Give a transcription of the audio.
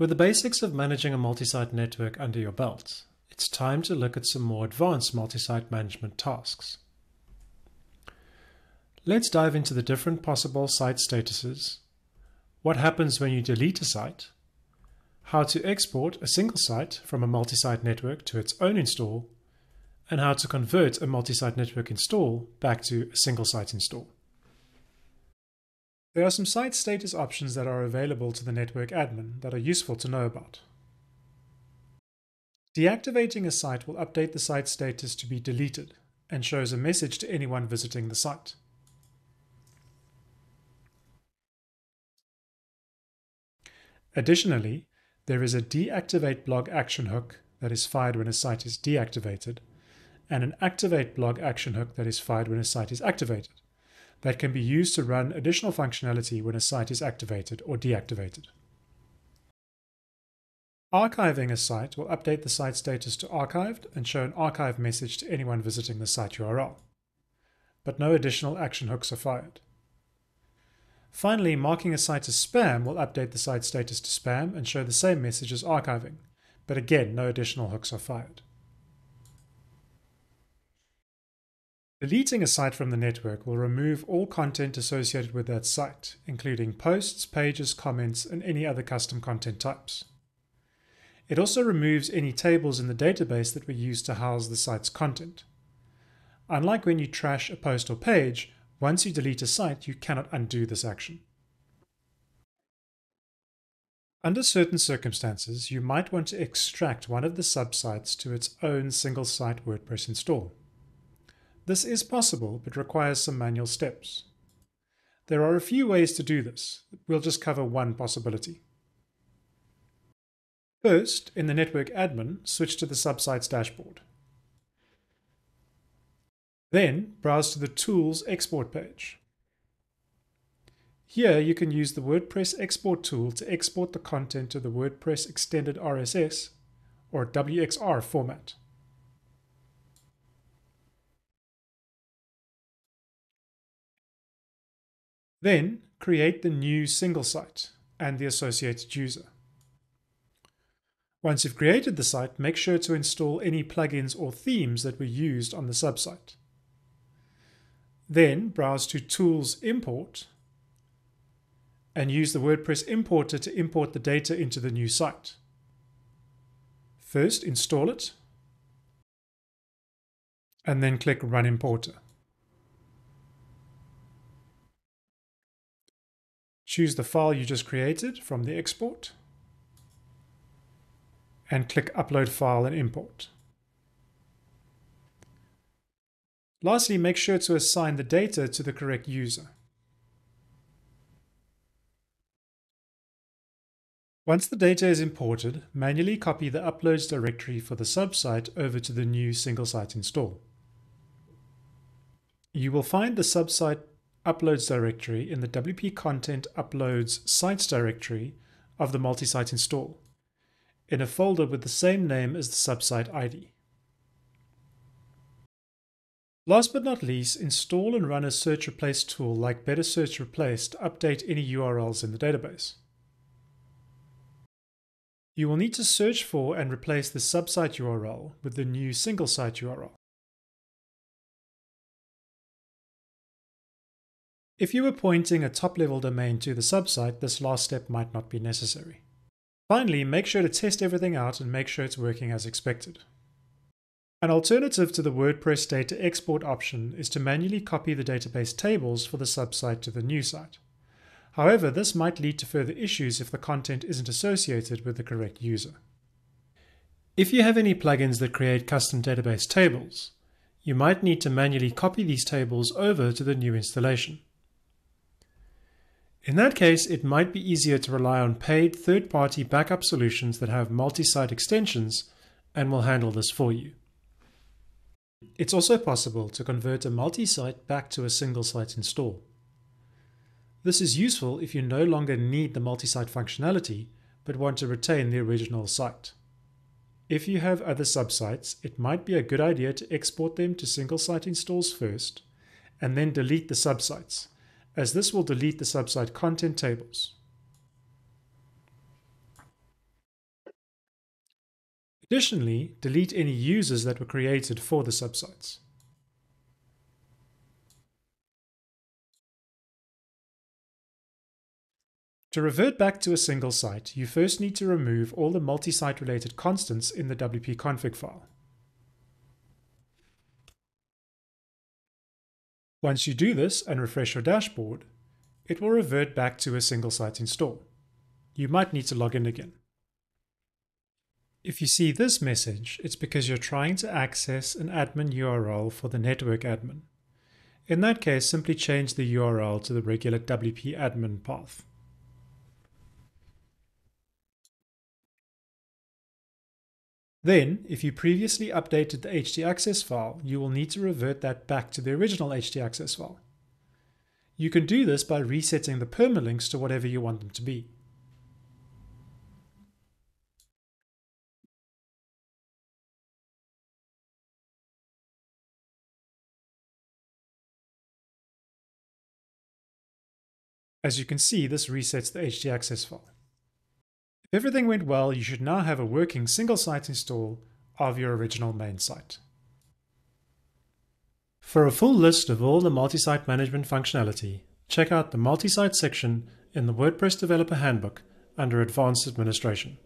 With the basics of managing a multi-site network under your belt, it's time to look at some more advanced multi-site management tasks. Let's dive into the different possible site statuses, what happens when you delete a site, how to export a single site from a multi-site network to its own install, and how to convert a multi-site network install back to a single site install. There are some site status options that are available to the network admin that are useful to know about. Deactivating a site will update the site status to be deleted and shows a message to anyone visiting the site. Additionally, there is a deactivate blog action hook that is fired when a site is deactivated, and an activate blog action hook that is fired when a site is activated that can be used to run additional functionality when a site is activated or deactivated. Archiving a site will update the site status to archived and show an archive message to anyone visiting the site URL. But no additional action hooks are fired. Finally, marking a site as spam will update the site status to spam and show the same message as archiving, but again, no additional hooks are fired. Deleting a site from the network will remove all content associated with that site, including posts, pages, comments, and any other custom content types. It also removes any tables in the database that were used to house the site's content. Unlike when you trash a post or page, once you delete a site, you cannot undo this action. Under certain circumstances, you might want to extract one of the subsites to its own single-site WordPress install. This is possible, but requires some manual steps. There are a few ways to do this. We'll just cover one possibility. First, in the network admin, switch to the subsites dashboard. Then, browse to the Tools export page. Here, you can use the WordPress export tool to export the content to the WordPress extended RSS or WXR format. Then create the new single site and the associated user. Once you've created the site, make sure to install any plugins or themes that were used on the subsite. Then browse to Tools Import and use the WordPress importer to import the data into the new site. First install it and then click Run Importer. Choose the file you just created from the export and click Upload File and Import. Lastly, make sure to assign the data to the correct user. Once the data is imported, manually copy the uploads directory for the subsite over to the new single site install. You will find the subsite uploads directory in the WP Content Uploads Sites directory of the multi-site install in a folder with the same name as the subsite ID. Last but not least, install and run a search replace tool like Better Search Replace to update any URLs in the database. You will need to search for and replace the subsite URL with the new single site URL. If you were pointing a top-level domain to the subsite, this last step might not be necessary. Finally, make sure to test everything out and make sure it's working as expected. An alternative to the WordPress data export option is to manually copy the database tables for the subsite to the new site. However, this might lead to further issues if the content isn't associated with the correct user. If you have any plugins that create custom database tables, you might need to manually copy these tables over to the new installation. In that case, it might be easier to rely on paid third-party backup solutions that have multi-site extensions and will handle this for you. It's also possible to convert a multi-site back to a single site install. This is useful if you no longer need the multi-site functionality, but want to retain the original site. If you have other subsites, it might be a good idea to export them to single site installs first, and then delete the subsites, as this will delete the subsite content tables. Additionally, delete any users that were created for the subsites. To revert back to a single site, you first need to remove all the multi-site related constants in the WP config file. Once you do this and refresh your dashboard, it will revert back to a single site install. You might need to log in again. If you see this message, it's because you're trying to access an admin URL for the network admin. In that case, simply change the URL to the regular WP admin path. Then, if you previously updated the htaccess file, you will need to revert that back to the original htaccess file. You can do this by resetting the permalinks to whatever you want them to be. As you can see, this resets the htaccess file. If everything went well, you should now have a working single site install of your original main site. For a full list of all the multi-site management functionality, check out the multi-site section in the WordPress Developer Handbook under Advanced Administration.